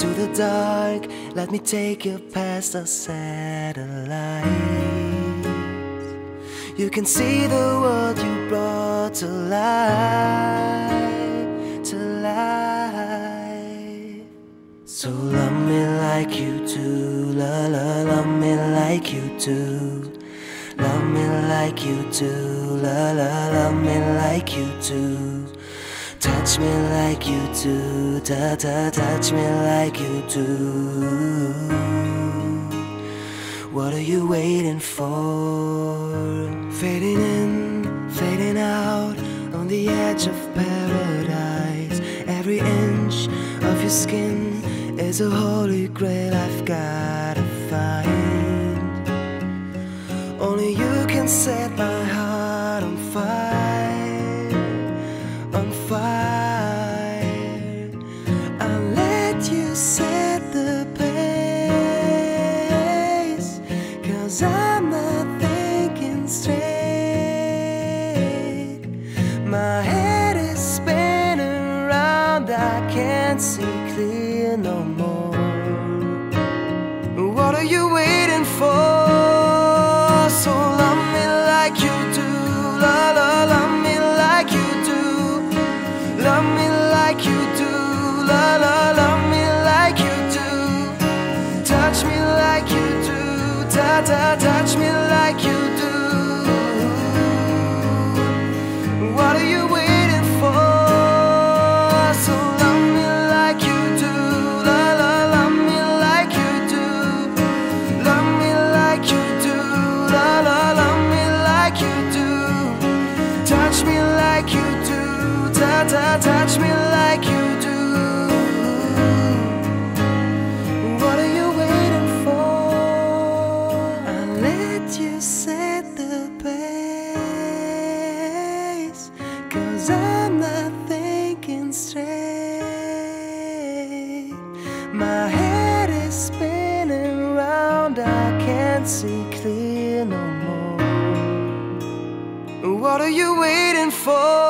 to the dark, let me take you past the satellites. You can see the world you brought to life, to life. So love me like you do, la la, love me like you do. Love me like you do, la la, love me like you do. Touch me like you do, da da, touch me like you do. What are you waiting for? Fading in, fading out, on the edge of paradise. Every inch of your skin is a holy grail I've gotta find. Only you can set my heart on fire, can't see clear no more. What are you waiting for? So love me like you do, la la, love me like you do, love me like you do, la la, love me like you do, touch me like you do, ta ta, touch me like you do. Ta touch me like you do. What are you waiting for? I'll let you set the pace, cause I'm not thinking straight. My head is spinning round, I can't see clear no more. What are you waiting for?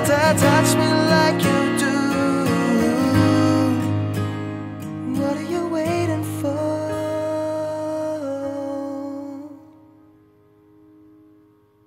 that touch me